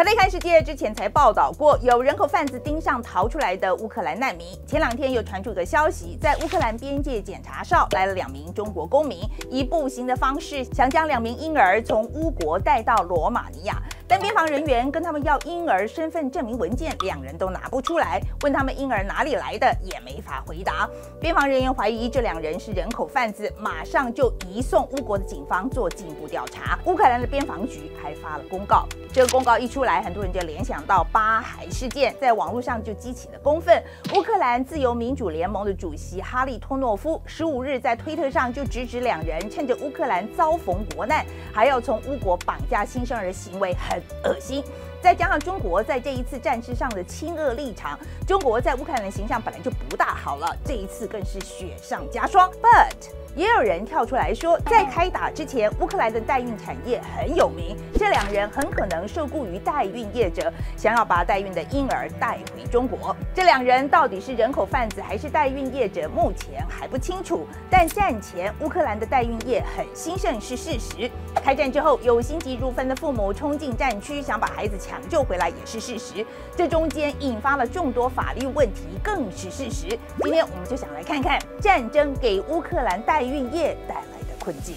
台内看世界之前才报道过，有人口贩子盯上逃出来的乌克兰难民。前两天又传出个消息，在乌克兰边界检查哨来了两名中国公民，以步行的方式想将两名婴儿从乌国带到罗马尼亚。但边防人员跟他们要婴儿身份证明文件，两人都拿不出来。问他们婴儿哪里来的，也没法回答。边防人员怀疑这两人是人口贩子，马上就移送乌国的警方做进一步调查。乌克兰的边防局还发了公告，这个公告一出来，很多人就联想到巴海事件，在网络上就激起了公愤。乌克兰自由民主联盟的主席哈利托诺夫十五日在推特上就直指两人趁着乌克兰遭逢国难，还要从乌国绑架新生儿行为很。恶心，再加上中国在这一次战事上的亲恶立场，中国在乌克兰的形象本来就不大好了，这一次更是雪上加霜。But 也有人跳出来说，在开打之前，乌克兰的代孕产业很有名，这两人很可能受雇于代孕业者，想要把代孕的婴儿带回中国。这两人到底是人口贩子还是代孕业者，目前还不清楚。但战前乌克兰的代孕业很兴盛是事实，开战之后有心急如焚的父母冲进战区，想把孩子抢救回来也是事实。这中间引发了众多法律问题，更是事实。今天我们就想来看看战争给乌克兰代孕业带来的困境。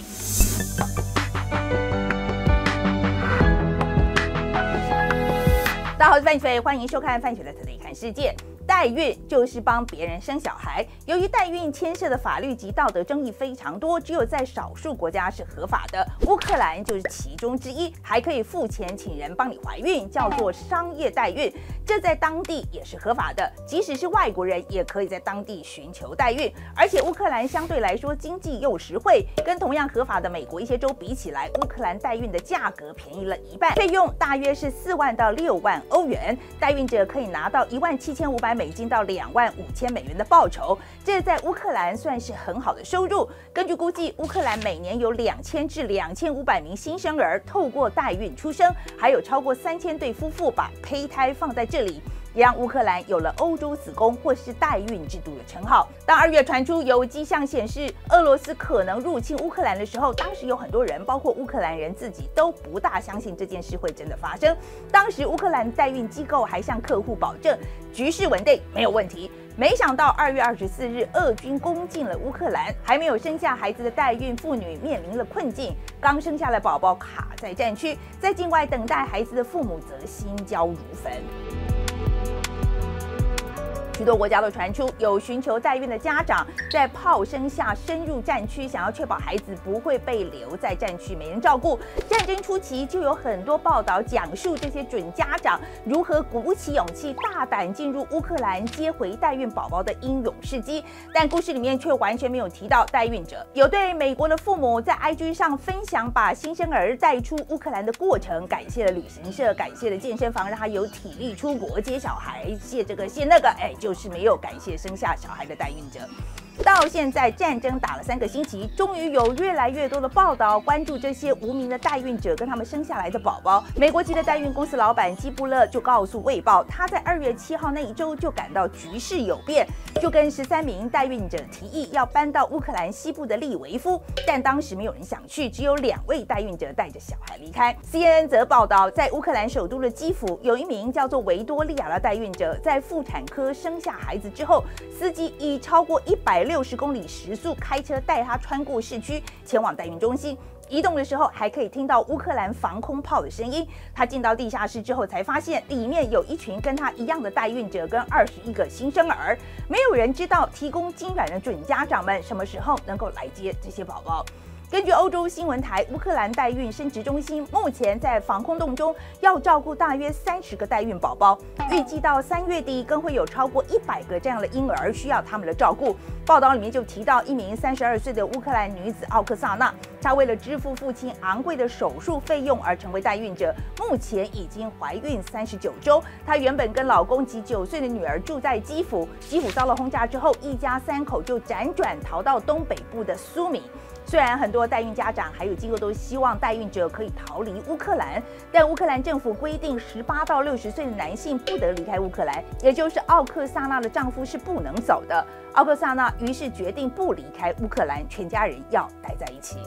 大家好，我是范雪，欢迎收看范雪的特别看世界。代孕就是帮别人生小孩。由于代孕牵涉的法律及道德争议非常多，只有在少数国家是合法的，乌克兰就是其中之一。还可以付钱请人帮你怀孕，叫做商业代孕，这在当地也是合法的。即使是外国人，也可以在当地寻求代孕。而且乌克兰相对来说经济又实惠，跟同样合法的美国一些州比起来，乌克兰代孕的价格便宜了一半，费用大约是四万到六万欧元，代孕者可以拿到一万七千五百。美金到两万五千美元的报酬，这在乌克兰算是很好的收入。根据估计，乌克兰每年有两千至两千五百名新生儿透过代孕出生，还有超过三千对夫妇把胚胎放在这里。也让乌克兰有了“欧洲子宫”或是代孕制度的称号。当二月传出有迹象显示俄罗斯可能入侵乌克兰的时候，当时有很多人，包括乌克兰人自己，都不大相信这件事会真的发生。当时乌克兰代孕机构还向客户保证局势稳定，没有问题。没想到二月二十四日，俄军攻进了乌克兰，还没有生下孩子的代孕妇女面临了困境，刚生下的宝宝卡在战区，在境外等待孩子的父母则心焦如焚。多国家都传出有寻求代孕的家长在炮声下深入战区，想要确保孩子不会被留在战区没人照顾。战争初期就有很多报道讲述这些准家长如何鼓起勇气，大胆进入乌克兰接回代孕宝宝的英勇事迹。但故事里面却完全没有提到代孕者。有对美国的父母在 IG 上分享把新生儿带出乌克兰的过程，感谢了旅行社，感谢了健身房，让他有体力出国接小孩，谢这个谢那个，哎就。就是没有感谢生下小孩的代孕者。到现在战争打了三个星期，终于有越来越多的报道关注这些无名的代孕者跟他们生下来的宝宝。美国籍的代孕公司老板基布勒就告诉《卫报》，他在二月七号那一周就感到局势有变，就跟十三名代孕者提议要搬到乌克兰西部的利维夫，但当时没有人想去，只有两位代孕者带着小孩离开。CNN 则报道，在乌克兰首都的基辅，有一名叫做维多利亚的代孕者在妇产科生下孩子之后，司机以超过一百。六十公里时速开车带她穿过市区，前往代孕中心。移动的时候还可以听到乌克兰防空炮的声音。他进到地下室之后，才发现里面有一群跟他一样的代孕者，跟二十一个新生儿。没有人知道提供精卵的准家长们什么时候能够来接这些宝宝。根据欧洲新闻台，乌克兰代孕生殖中心目前在防空洞中要照顾大约三十个代孕宝宝，预计到三月底更会有超过一百个这样的婴儿需要他们的照顾。报道里面就提到一名三十二岁的乌克兰女子奥克萨娜，她为了支付父亲昂贵的手术费用而成为代孕者，目前已经怀孕三十九周。她原本跟老公及九岁的女儿住在基辅，基辅遭了轰炸之后，一家三口就辗转逃到东北部的苏米。虽然很多代孕家长还有机构都希望代孕者可以逃离乌克兰，但乌克兰政府规定，十八到六十岁的男性不得离开乌克兰，也就是奥克萨娜的丈夫是不能走的。奥克萨娜于是决定不离开乌克兰，全家人要待在一起。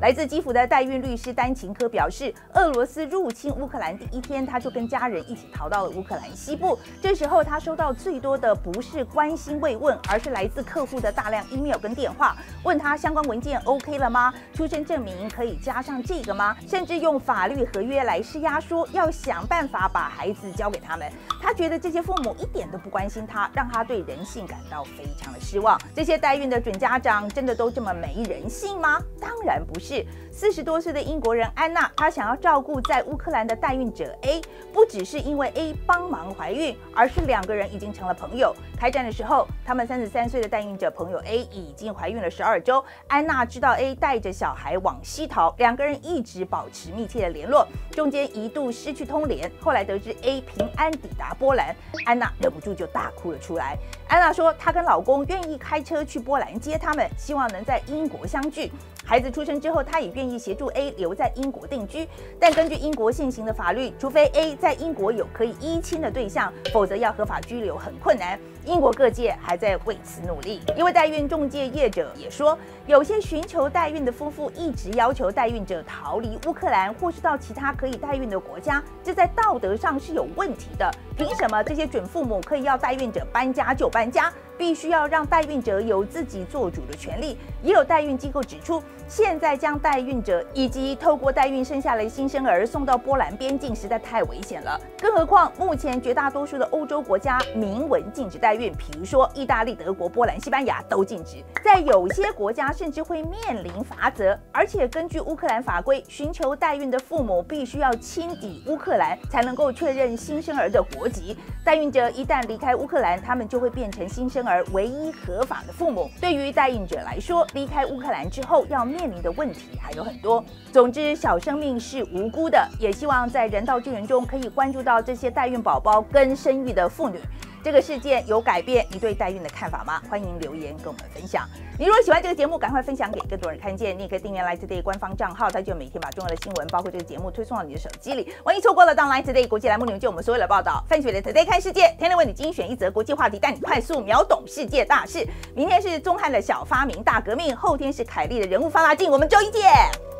来自基辅的代孕律师丹琴科表示，俄罗斯入侵乌克兰第一天，他就跟家人一起逃到了乌克兰西部。这时候他收到最多的不是关心慰问，而是来自客户的大量 email 跟电话，问他相关文件 OK 了吗？出生证明可以加上这个吗？甚至用法律合约来施压，说要想办法把孩子交给他们。他觉得这些父母一点都不关心他，让他对人性感到非常的失望。这些代孕的准家长真的都这么没人性吗？当然不是。是四十多岁的英国人安娜，她想要照顾在乌克兰的代孕者 A，不只是因为 A 帮忙怀孕，而是两个人已经成了朋友。开战的时候，他们三十三岁的代孕者朋友 A 已经怀孕了十二周。安娜知道 A 带着小孩往西逃，两个人一直保持密切的联络，中间一度失去通联。后来得知 A 平安抵达波兰，安娜忍不住就大哭了出来。安娜说，她跟老公愿意开车去波兰接他们，希望能在英国相聚。孩子出生之后，她也愿意协助 A 留在英国定居，但根据英国现行的法律，除非 A 在英国有可以依亲的对象，否则要合法居留很困难。英国各界还在为此努力。一位代孕中介业者也说，有些寻求代孕的夫妇一直要求代孕者逃离乌克兰，或是到其他可以代孕的国家，这在道德上是有问题的。凭什么这些准父母可以要代孕者搬家就搬家？必须要让代孕者有自己做主的权利。也有代孕机构指出，现在将代孕者以及透过代孕生下来新生儿送到波兰边境实在太危险了。更何况，目前绝大多数的欧洲国家明文禁止代孕，比如说意大利、德国、波兰、西班牙都禁止，在有些国家甚至会面临罚则。而且根据乌克兰法规，寻求代孕的父母必须要亲抵乌克兰，才能够确认新生儿的国籍。代孕者一旦离开乌克兰，他们就会变成新生儿。唯一合法的父母，对于代孕者来说，离开乌克兰之后要面临的问题还有很多。总之，小生命是无辜的，也希望在人道救援中可以关注到这些代孕宝宝跟生育的妇女。这个事件有改变你对代孕的看法吗？欢迎留言跟我们分享。你如果喜欢这个节目，赶快分享给更多人看见。你也可以订阅 Light Today 官方账号，它就每天把重要的新闻，包括这个节目推送到你的手机里。万一错过了，当 Light Today 国际栏目里面就我们所有的报道。范雪的 Today 看世界，天天为你精选一则国际话题，带你快速秒懂世界大事。明天是钟汉的小发明大革命，后天是凯莉的人物放大镜。我们周一见。